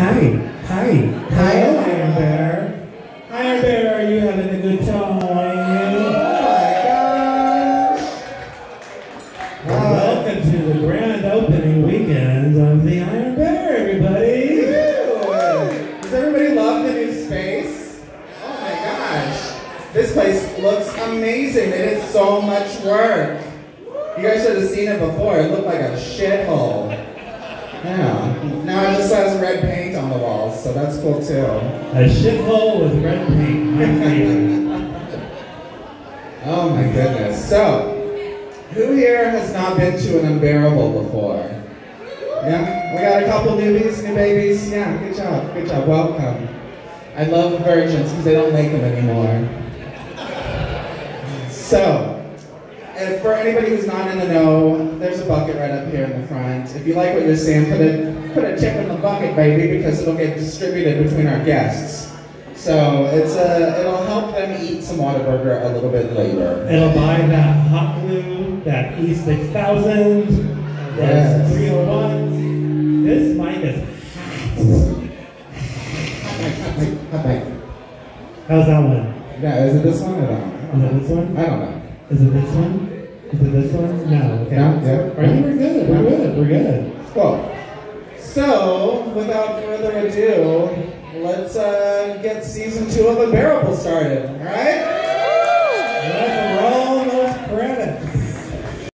Hi, hi, hi, Iron Bear. Iron Bear, are you having a good time? Oh my gosh! Wow. Welcome to the grand opening weekend of the Iron Bear, everybody. Ew. Does everybody love the new space? Oh my gosh. This place looks amazing. It is so much work. You guys should have seen it before. It looked like a shithole. Yeah. Now it just has red paint on the walls, so that's cool too. A shithole with red paint. Oh my goodness. So, who here has not been to an unbearable before? Yeah? We got a couple newbies, new babies. Yeah, good job. Good job. Welcome. I love virgins because they don't make them anymore. So, and for anybody who's not in the know, there's a bucket right up here in the front. If you like what you're seeing, put a put a tip in the bucket, baby, because it'll get distributed between our guests. So it's a, it'll help them eat some Whataburger a little bit later. It'll buy that hot glue, that E6000, those Yes. 301s. This mic is Hot bite. How's that one? Yeah, is it this one or that one? Is it this one? I don't know. Is it this one? Is it this one? No. Okay. No, yeah. Are you? We're good. We're good. We're good. Cool. So, without further ado, let's uh, get season two of Unbearable started. All right?